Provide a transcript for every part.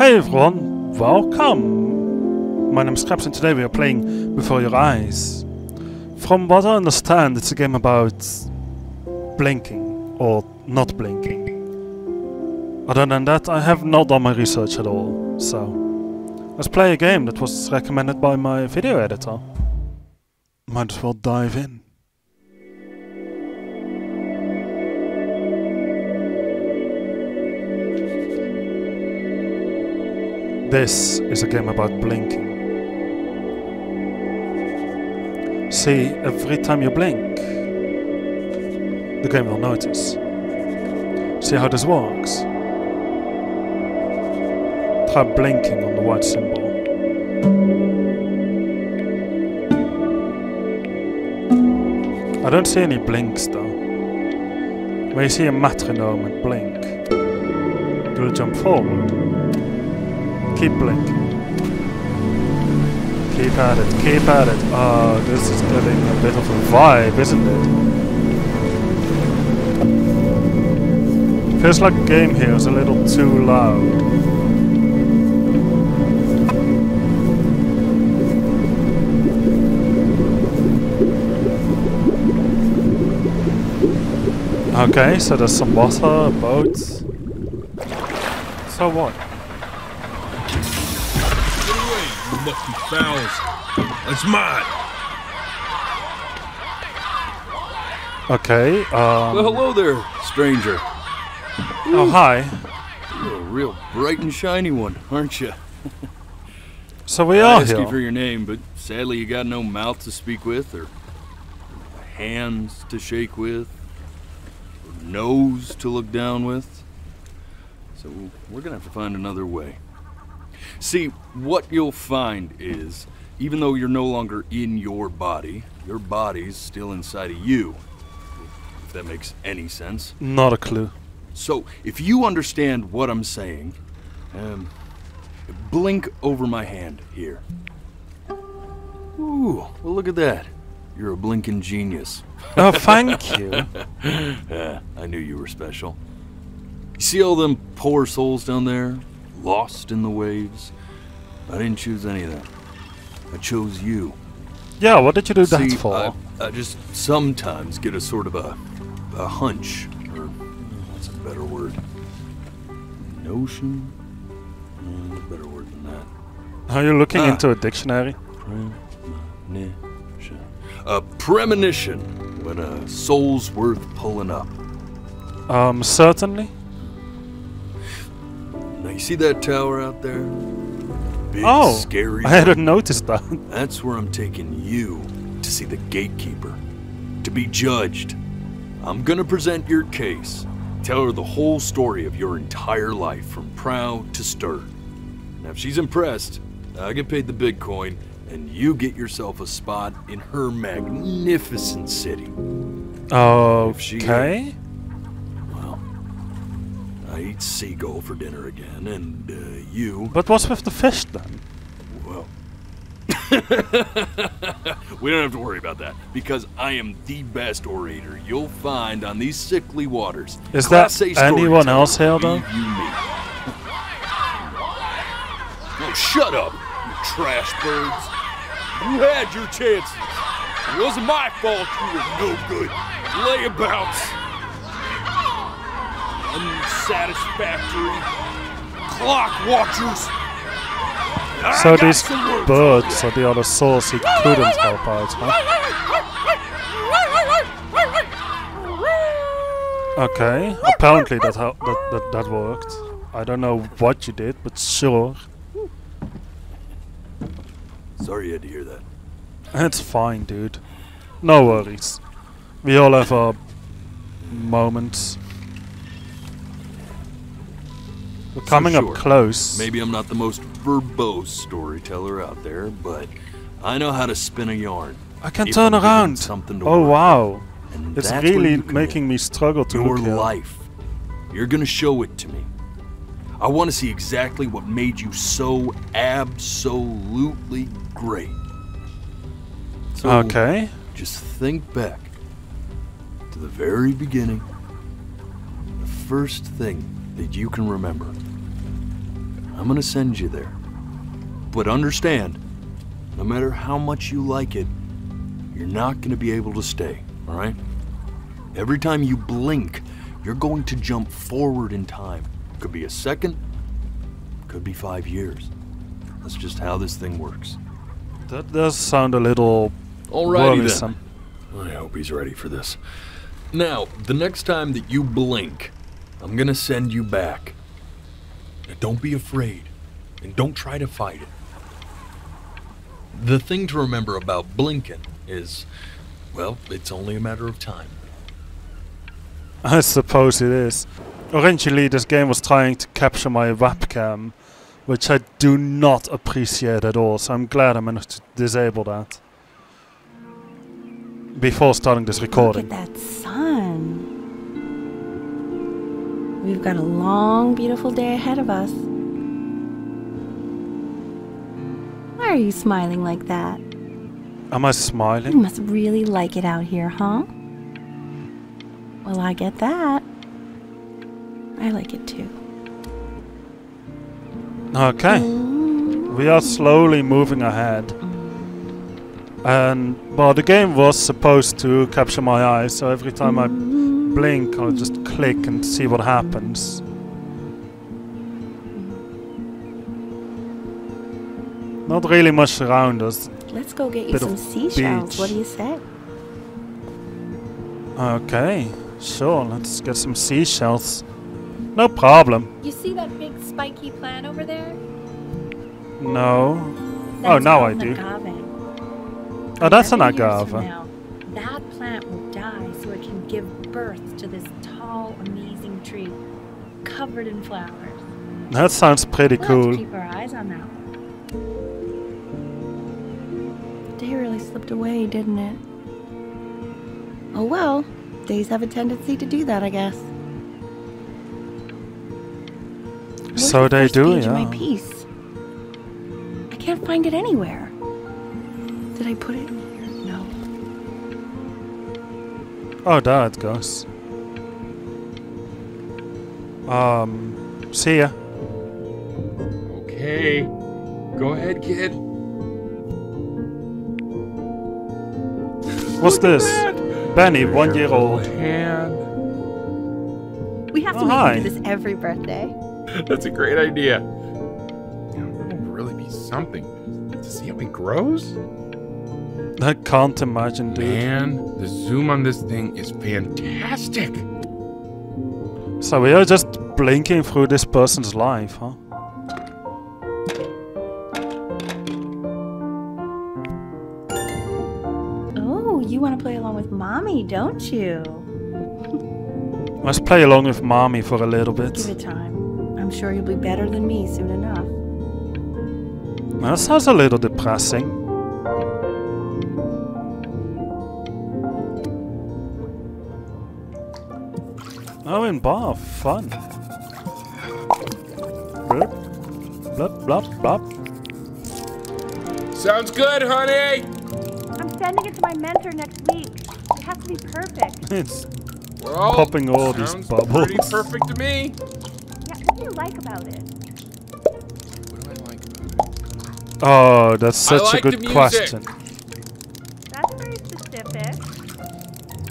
Hey everyone, welcome! My name is Scraps and today we are playing Before Your Eyes. From what I understand, it's a game about blinking or not blinking. Other than that, I have not done my research at all, so let's play a game that was recommended by my video editor. Might as well dive in. This is a game about blinking. See, every time you blink, the game will notice. See how this works? Try blinking on the white symbol. I don't see any blinks though. When you see a metronome and blink, you'll jump forward. Keep blinking. Keep at it, keep at it. Oh, this is getting a bit of a vibe, isn't it? Feels like the game here is a little too loud. Okay, so there's some water, boats. So what? Lucky fowls. That's mine. Okay, um... Well, hello there, stranger. Oh, hi. You're a real bright and shiny one, aren't you? So we I are asked you for your name, but sadly you got no mouth to speak with, or hands to shake with, or nose to look down with. So we're gonna have to find another way. See, what you'll find is, even though you're no longer in your body, your body's still inside of you. If that makes any sense. Not a clue. So, if you understand what I'm saying, um, blink over my hand here. Ooh, well, look at that. You're a blinking genius. Oh, thank you. Yeah, I knew you were special. You see all them poor souls down there, lost in the waves? I didn't choose any of that. I chose you. Yeah, what did you do that for? I, I just sometimes get a sort of a, a hunch, or what's a better word? Notion? Mm, a better word than that. Are you looking Ah. into a dictionary? Premonition. A premonition when a soul's worth pulling up. Um, certainly. You see that tower out there? Big, Oh, scary. I hadn't noticed that. That's where I'm taking you to see the gatekeeper, to be judged. I'm gonna present your case, tell her the whole story of your entire life from proud to stern. Now, if she's impressed, I get paid the Bitcoin, and you get yourself a spot in her magnificent city. she- Okay. Well, I eat seagull for dinner again, and uh, you. But what's with the fish then? Well, we don't have to worry about that because I am the best orator you'll find on these sickly waters. Is Class A anyone else here, though? believe You me. Oh, shut up, you trash birds! You had your chances. It wasn't my fault you were no good. Layabouts. Unsatisfactory. Clock watchers. So got these some birds are the other source he couldn't help out, huh? Okay, apparently that, hel- that, that that worked. I don't know what you did, but sure. Sorry you had to hear that. It's fine, dude. No worries. We all have our moments. We're coming sure, up close. Maybe I'm not the most verbose storyteller out there, but I know how to spin a yarn. I can if turn I'm around. something to Oh wow. And It's really making me struggle to your look here. life. You're gonna show it to me. I want to see exactly what made you so absolutely great. So Okay. just think back to the very beginning. The first thing that you can remember. I'm gonna send you there. But understand, no matter how much you like it, you're not gonna be able to stay, alright? Every time you blink, you're going to jump forward in time. Could be a second, could be five years. That's just how this thing works. That does sound a little Alrighty worrisome. then. I hope he's ready for this. Now, the next time that you blink, I'm gonna send you back. Now, don't be afraid, and don't try to fight it. The thing to remember about blinking is, well, it's only a matter of time. I suppose it is. Originally, this game was trying to capture my webcam, which I do not appreciate at all, so I'm glad I managed to disable that. Before starting this recording. Look recording. at that sun. We've got a long, beautiful day ahead of us. Why are you smiling like that? Am I smiling? You must really like it out here, huh? Well, I get that. I like it too. Okay. Mm. We are slowly moving ahead. And, well, the game was supposed to capture my eyes, so every time I blink, I'll just click and see what happens. Not really much around us. Let's go get you some of seashells. What do you say? Okay, sure, let's get some seashells. No problem. You see that big spiky plant over there? No. Oh, That's now I do. agave. Oh, that's an 11 years agave. now, that plant will die so it can give birth to this tall, amazing tree covered in flowers. That sounds pretty We'll have to cool. keep our eyes on that one. The day really slipped away, didn't it? Oh well, days have a tendency to do that, I guess. Where's So the they first do, page of yeah. my piece? I can't find it anywhere. Did I put it Oh, there it goes. Um, see ya. Okay. Go ahead, kid. What's Look this? Benny, There's one year old. Hand. We have Oh, to make hi. him do this every birthday. That's a great idea. You know, that would really be something. To see how he grows? I can't imagine, dude. Man, the zoom on this thing is fantastic. So we are just blinking through this person's life, huh? Oh, you want to play along with mommy, don't you? Let's play along with mommy for a little bit. Give it time. I'm sure you'll be better than me soon enough. That sounds a little depressing. Oh, in bar, fun. Blip, blip, blop, blop. Sounds good, honey. I'm sending it to my mentor next week. It has to be perfect. It's Well, Popping all these sounds bubbles. Pretty perfect to me. Yeah, what do you like about it? What do I like about it? oh, that's I such like a the good music. question. That's very specific.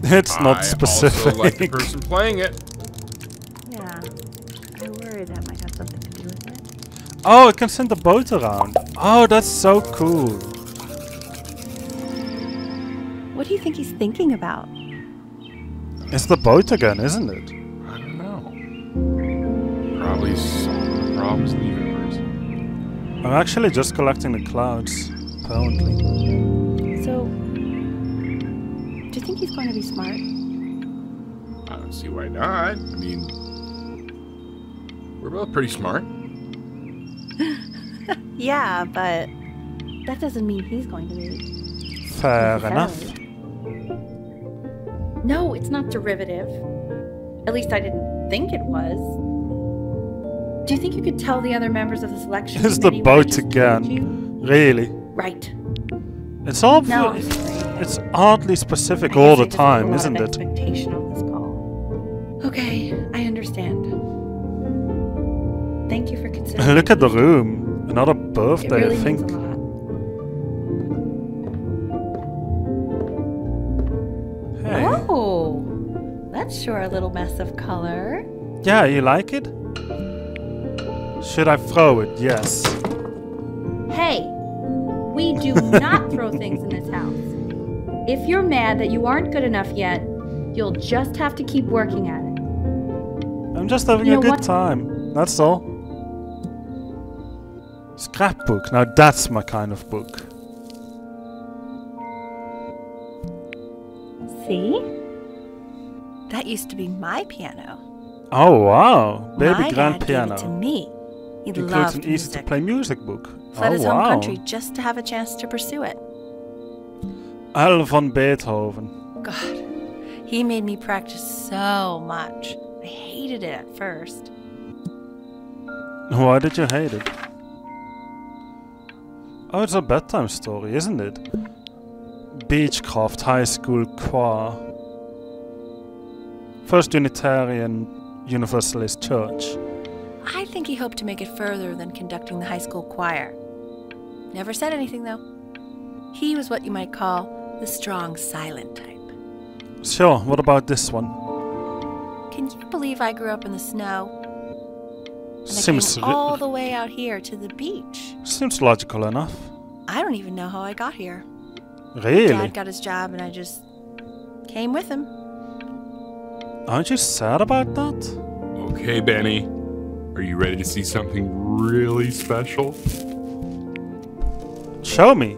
It's not I specific. also like the person playing it. Oh, it can send the boat around. Oh, that's so cool. What do you think he's thinking about? It's the boat again, isn't it? I don't know. Probably solving the problems in the universe. I'm actually just collecting the clouds, apparently. So, do you think he's going to be smart? I don't see why not. I mean, we're both pretty smart. Yeah, but that doesn't mean he's going to be. Fair enough. No, it's not derivative. At least I didn't think it was. Do you think you could tell the other members of the selection? It's the committee what I boat again. Really. Right. It's all No, v- I'm afraid. it's oddly specific all the I just have a time, isn't of it? Expectation on this call. Okay, I understand. Thank you for considering. Look at the room. Another birthday, really I think. Hey. Oh, that's sure a little mess of color. Yeah, you like it? Should I throw it? Yes. Hey, we do not throw things in this house. If you're mad that you aren't good enough yet, you'll just have to keep working at it. I'm just having You a good what? time. That's all. Scrapbook. Now that's my kind of book. See? That used to be my piano. Oh wow, baby my grand dad piano. gave it to me. He Includes an easy to play music book. Fled oh his wow. home country just to have a chance to pursue it. L von Beethoven. God, he made me practice so much. I hated it at first. Why did you hate it? Oh, it's a bedtime story, isn't it? Beechcraft High School Choir. First Unitarian Universalist Church. I think he hoped to make it further than conducting the high school choir. Never said anything, though. He was what you might call the strong silent type. Sure, what about this one? Can you believe I grew up in the snow? And Seems, came all the way out here to the beach. seems logical enough. I don't even know how I got here. Really? Dad got his job and I just came with him. Aren't you sad about that? Okay, Benny. Are you ready to see something really special? Show me.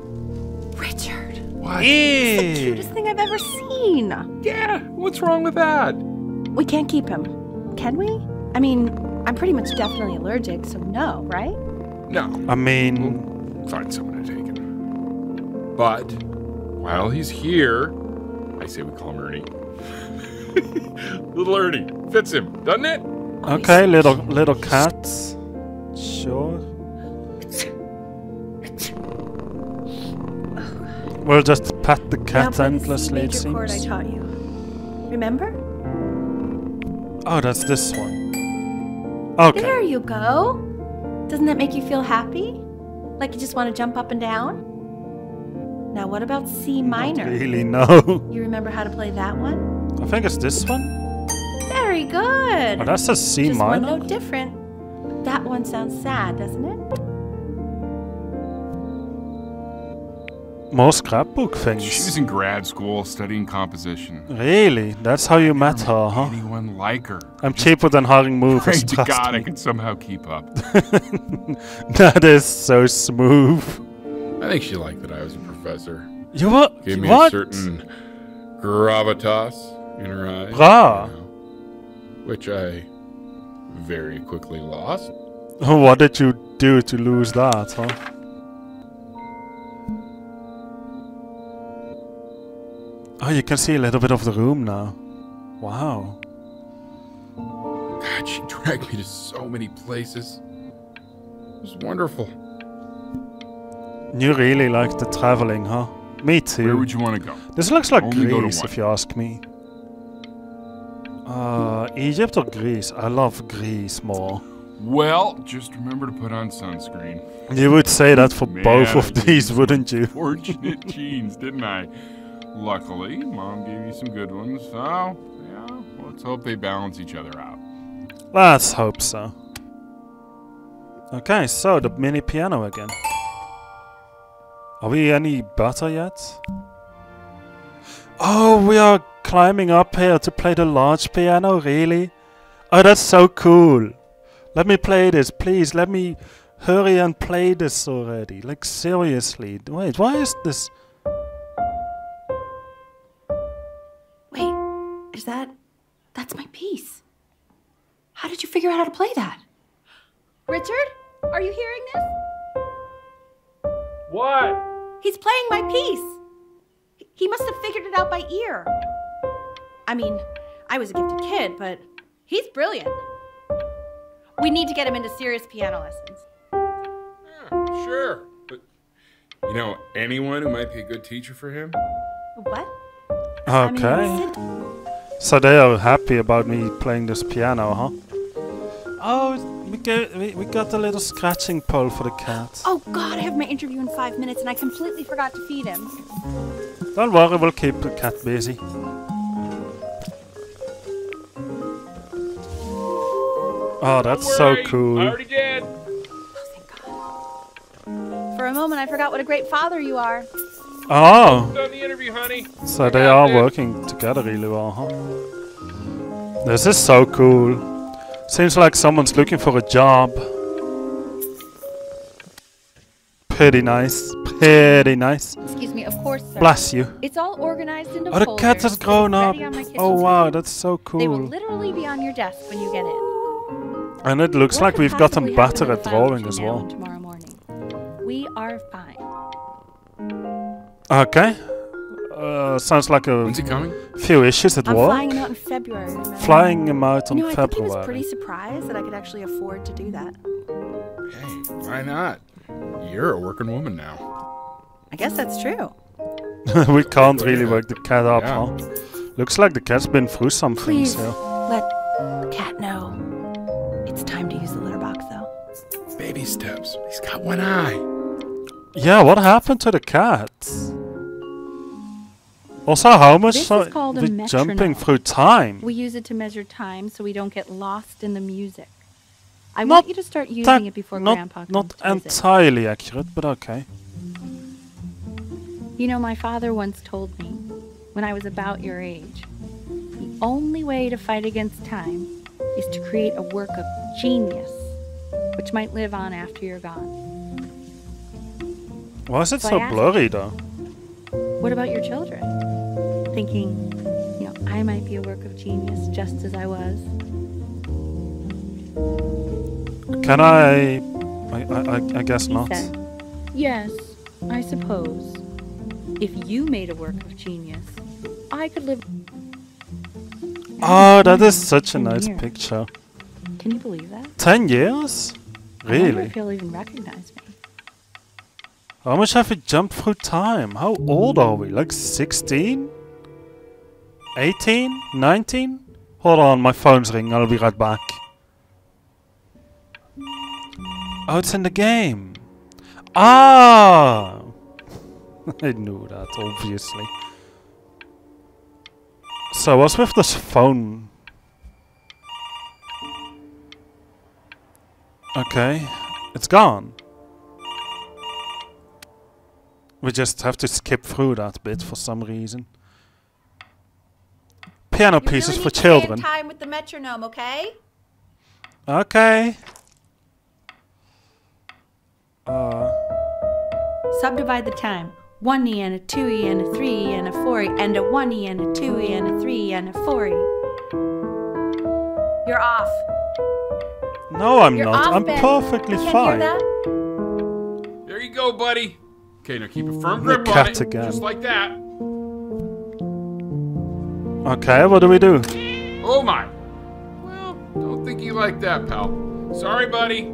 Richard, What? The cutest thing I've ever seen. Yeah, what's wrong with that? We can't keep him, can we? I mean, I'm pretty much definitely allergic, so no, right? No, I mean, we'll find someone to take him. But while he's here, I say we call him Ernie. Little Ernie fits him, doesn't it? okay, little little cats. Sure. We'll just pat the Now cat play the endlessly, it C major chord I taught you. Remember? Oh, that's this one. Okay. There you go. Doesn't that make you feel happy? Like you just want to jump up and down? Now, what about C minor? Really, no. You remember how to play that one? I think it's this one. Very good. Oh, that's a C just one minor. note different. That one sounds sad, doesn't it? More scrapbook things. She was in grad school studying composition. Really? That's how you met her, huh? Anyone like her? I'm cheaper than hiring Pray movers. to trust God I can somehow keep up. that is so smooth. I think she liked that I was a professor. You what? Gave me what? a certain gravitas in her eyes. Bra. you know, which I very quickly lost. What did you do to lose that, huh? Oh, you can see a little bit of the room now. Wow. God, she dragged me to so many places. It was wonderful. You really like the traveling, huh? Me too. Where would you want to go? This looks like Only Greece, if you ask me. Uh, Egypt or Greece? I love Greece more. Well, just remember to put on sunscreen. You would say that for Man, both of these, wouldn't you? Fortunate jeans, didn't I? Luckily, Mom gave you some good ones, so yeah, let's hope they balance each other out. Let's hope so. Okay, so the mini piano again. Are we any better yet? Oh, we are climbing up here to play the large piano, really? Oh, that's so cool. Let me play this, please. Let me hurry and play this already. Like, seriously. Wait, why is this... is that. That's my piece. How did you figure out how to play that? Richard, are you hearing this? What? He's playing my piece. He- He must have figured it out by ear. I mean, I was a gifted kid, but he's brilliant. We need to get him into serious piano lessons. Yeah, sure. But you know anyone who might be a good teacher for him? What? I mean, Okay. Sid- So they are happy about me playing this piano, huh? Oh, we get we, we got a little scratching pole for the cat. Oh God, I have my interview in five minutes and I completely forgot to feed him. Don't worry, we'll keep the cat busy. Oh, that's so worry, I cool. already did. Oh, thank God. For a moment, I forgot what a great father you are. Oh, Done the interview, honey. so they are this. working together really well, huh? This is so cool. Seems like someone's looking for a job. Pretty nice. Pretty nice. Excuse me, of course, sir. Bless you. It's all organized into Oh, the folders. cat has grown up. ready on my kitchen Oh wow, table. that's so cool. They will literally be on your desk when you get in. And it looks What like we've gotten better at drawing as well. Tomorrow morning. We are fine. Okay. Uh, sounds like a When's he coming? few issues at I'm work. flying him out in February. Remember? Flying him out You on know, I think he was pretty surprised that I could actually afford to do that. Hey, why not? You're a working woman now. I guess that's true. we can't really wake the cat up, Yeah. huh? Looks like the cat's been through something. Please here. let the cat know. It's time to use the litter box, though. Baby steps. He's got one eye. Yeah, what happened to the cat? Also, how much This is called a metronome. jumping through time? We use it to measure time so we don't get lost in the music. I Not want you to start using it before not Grandpa comes not to visit. entirely accurate, but okay. You know, my father once told me, when I was about your age, the only way to fight against time is to create a work of genius, which might live on after you're gone. Why is it So so blurry though? What about your children? Thinking, you know, I might be a work of genius just as I was. Can I? I, I, I- I guess He not. said, Yes, I suppose. If you made a work of genius, I could live. Oh, that is such a nice years. picture. Can you believe that? Ten years? I Really? if he'll even recognize me. How much have we jumped through time? How old are we? Like 16? 18? 19? Hold on, my phone's ringing. I'll be right back. Oh, it's in the game. Ah! I knew that, obviously. So, what's with this phone? Okay, it's gone. We just have to skip through that bit for some reason. Piano pieces for children. time with the metronome, okay? Okay. Uh, Subdivide the time. One e and a two e and a three e and a four e and a one e and a two e and a three e and a four e. You're off. no, I'm You're not. off, I'm Ben. perfectly Can't fine. hear that? There you go, buddy. Okay, now keep a firm The grip on cat it. again. Just like that. Okay, what do we do? Oh my. Well, don't think you like that, pal. Sorry, buddy.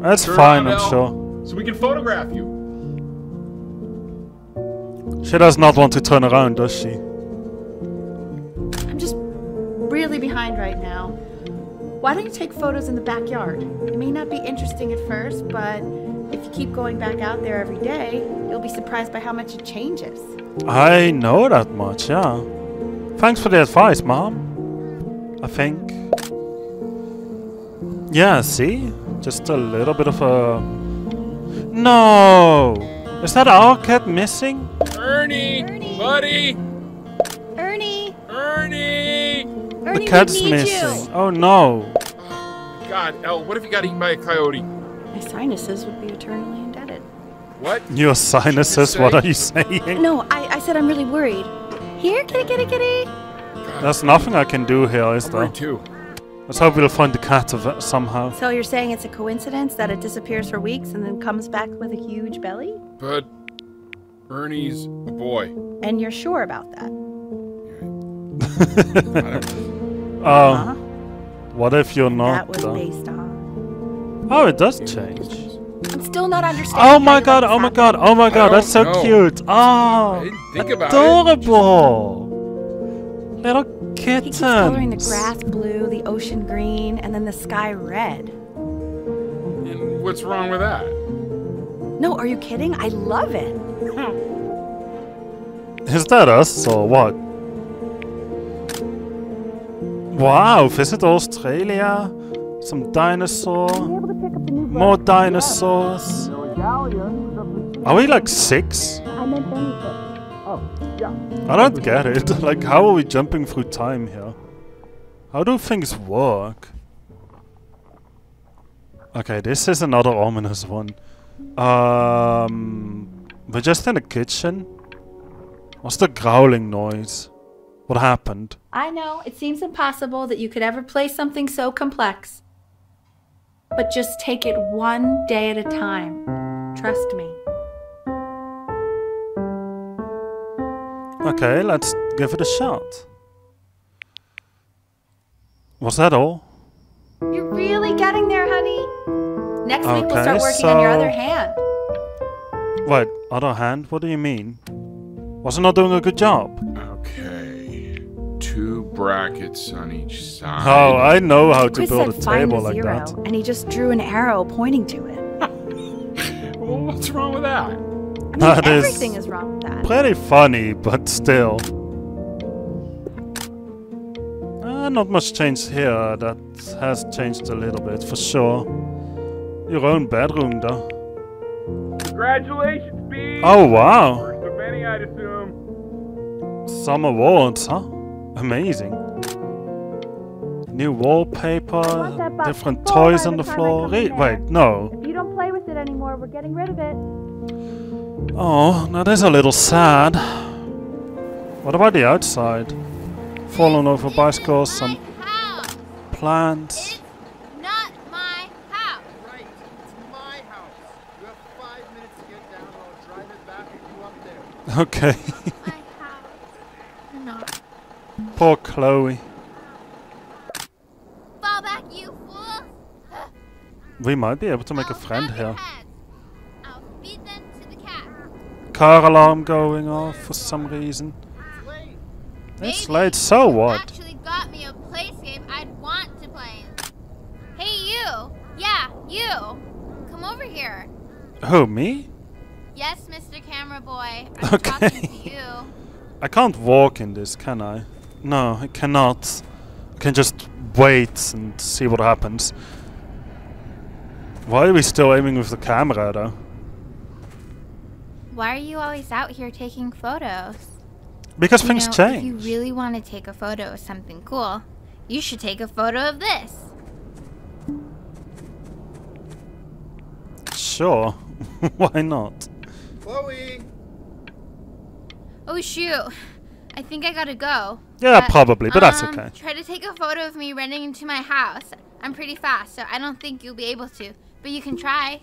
That's Turn fine, I'm Al, sure. So we can photograph you. She does not want to turn around, does she? I'm just really behind right now. Why don't you take photos in the backyard? It may not be interesting at first, but if you keep going back out there every day, you'll be surprised by how much it changes. I know that much, yeah. Thanks for the advice, Mom. I think. Yeah, see? Just a little bit of a. No! Is that our cat missing? Ernie, Ernie. buddy, Ernie! Ernie. Ernie, the cat's missing. you! Oh no! God, El, what if you got eaten by a coyote? My sinuses would be eternally indebted. What? Your sinuses, what are you saying? No, I, I said I'm really worried. Here, kitty, kitty, kitty. There's nothing I can do here, is I'm there? worried too. Let's hope we'll find the cat of it somehow. So you're saying it's a coincidence that it disappears for weeks and then comes back with a huge belly? But Ernie's a boy. And you're sure about that? I don't. Oh, um, Huh? what if you're not? that not? was though? based on. Oh, it does change. I'm still not understanding. Oh my god, oh my god, oh my god, that's so know. cute. I Oh, didn't think about it. adorable. Little happen. He keeps coloring the grass blue, the ocean green and then the sky red. And what's wrong with that? No, are you kidding? I love it. Is that us or what? Wow, visit Australia. Some dinosaur. More dinosaurs. Are we like six? I don't get it. Like, how are we jumping through time here? How do things work? Okay, this is another ominous one. Um, we're just in the kitchen. What's the growling noise? What happened? I know, it seems impossible that you could ever play something so complex. But just take it one day at a time. Trust me. Okay, let's give it a shot. Was that all? You're really getting there, honey. Next week we'll start working on your other hand. Wait, other hand? What do you mean? Was I not doing a good job? Okay. Two brackets on each side. Oh, I know how to Chris build a said find table the like zero, that. and he just drew an arrow pointing to it. Well, what's wrong with that? I mean, That is everything is wrong with that. Pretty funny, but still. Uh, not much change here. That has changed a little bit, for sure. Your own bedroom, though. Congratulations, B! Oh, wow. First of many, I'd assume. Some awards, huh? Amazing. New wallpaper, different toys on the the floor. come in Re- there. wait, no. If you don't play with it anymore, we're getting rid of it. Oh, now that is a little sad. What about the outside? Fallen over bicycles, some house. plants. It's not my house. Right, it's Poor Chloe. Fall back, you fool. We might be able to make a I'll friend here. I'll feed them to the cat. Car alarm going off for some reason. It's late. It's Maybe late, so what? Actually got me a playscape I'd want to play. Hey, you. Yeah, you. Come over here. Who, me? Yes, Mr. Camera Boy. I'm Okay. talking to you. I can't walk in this, can I? No, I cannot. I can just wait and see what happens. Why are we still aiming with the camera, though? Why are you always out here taking photos? Because You things know, change. If you really want to take a photo of something cool, you should take a photo of this. Sure. Why not? Chloe! Oh shoot. I think I gotta go. Yeah, Uh, probably, but that's um, okay. Try to take a photo of me running into my house. I'm pretty fast, so I don't think you'll be able to. But you can try.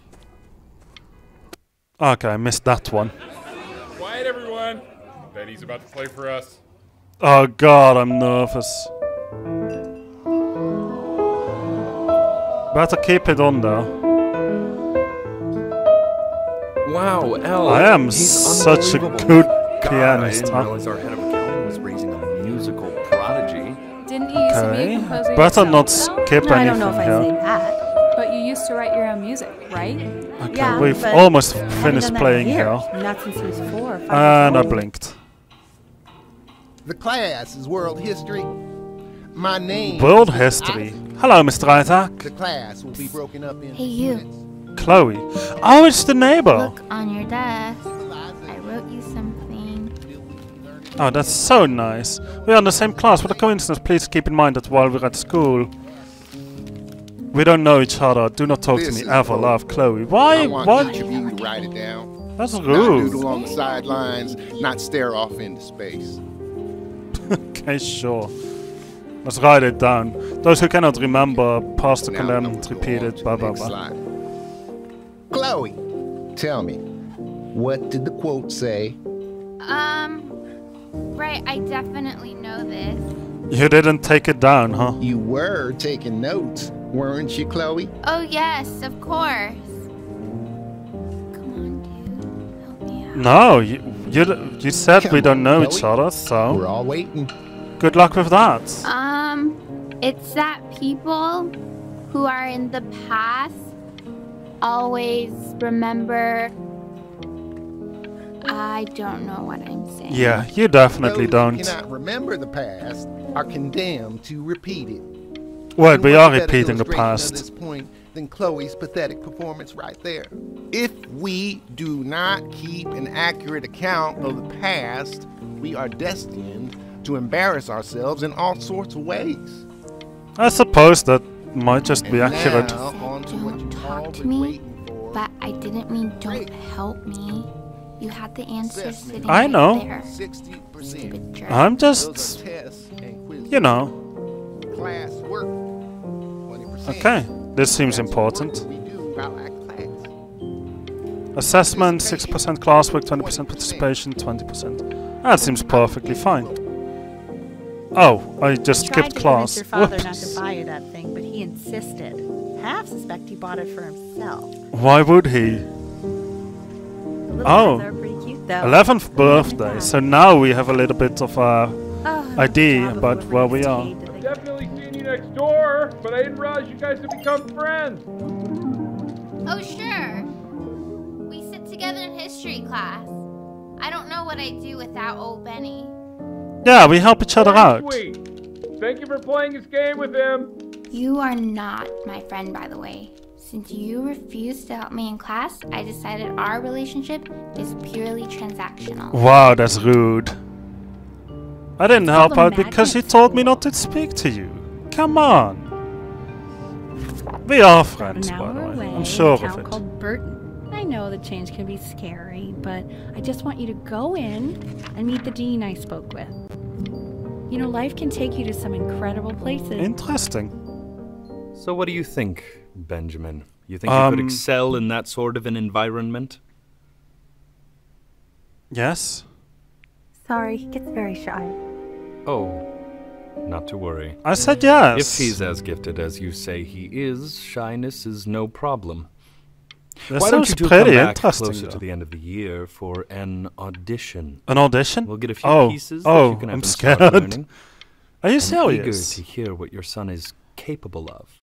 Okay, I missed that one. Quiet, everyone. Betty's about to play for us. Oh god, I'm nervous. Better keep it on though. Wow, Al. I am such a unbelievable. good God, pianist, I didn't huh? realize our head of Okay. Better not skip No, I anything don't know if here. I'd say that. But you used to write your own music, right? Okay, Yeah, we've almost finished done that in playing here. Not since he was four five. Ah, and I blinked. The class is world history. My name World history. Isaac. Hello, Mr. Isaac. The class will be broken up in. Hey, you. units. Chloe. Oh, it's the neighbor. Look on your desk. I wrote you something. Oh, that's so nice. We're in the same class. What a coincidence. Please keep in mind that while we're at school, we don't know each other. Do not talk to me is ever. Chloe. Love, Chloe. I Why? want What? you to write it down. That's Not rude. doodle on the sidelines, not stare off into space. Okay, sure. Let's write it down. Those who cannot remember, past the Now, condemned, I'm gonna repeated, blah blah blah. Chloe, tell me, what did the quote say? Um, right, I definitely know this. You didn't take it down, huh? You were taking notes, weren't you, Chloe? Oh, yes, of course. Come on, dude. Help me out. No, you you, you said we don't know on, each other, so We're all waiting. good luck with that. Um, It's that people who are in the past always remember. I don't know what I'm saying. Yeah, you definitely Those don't. Who cannot remember the past are condemned to repeat it. Well, And we what are repeating the illustration of past. this point than Chloe's pathetic performance right there. If we do not keep an accurate account of the past, we are destined to embarrass ourselves in all sorts of ways. I suppose that might just be And accurate. now, on to Don't you've talk to me, but I didn't mean don't Great. help me. You had the answer sitting I right know. there. 60%. Stupid jerk. I'm just, are tests and quizzes. you know. Class work. Okay, this seems important. what we do about our class. Assessment, 6% classwork, 20% participation, 20%. That seems perfectly fine. Oh, I just I tried skipped to class. your father not Whoops. to buy you that thing, but he insisted. Half suspect he bought it for himself. Why would he? The little Oh. ones are pretty cute, though. 11th birthday, so now we have a little bit of uh, ah, a Oh, idea about where we are. raised to think- Definitely seen you next door, but I didn't realize you guys had become friends. Oh, sure. We sit together in history class. I don't know what I'd do without old Benny. Yeah, we help each other Very out. Sweet. Thank you for playing this game with him. You are not my friend, by the way. Since you refused to help me in class, I decided our relationship is purely transactional. Wow, that's rude. I didn't It's help out because you told me not to speak to you. Come on. We are friends, by the way. away I'm in sure a of town it. called Burton. I know the change can be scary, but I just want you to go in and meet the dean I spoke with. You know, life can take you to some incredible places. Interesting. So, what do you think, Benjamin? You think you could Um, excel in that sort of an environment? Yes? Sorry, he gets very shy. Oh, not to worry. I said yes. If he's as gifted as you say he is, shyness is no problem. That Why don't sounds you two pretty come back interesting. closer though. to the end of the year for an audition? An audition? We'll get a few oh, pieces that oh, you can have I'm him start scared. learning. Are you I'm serious? eager to hear what your son is capable of.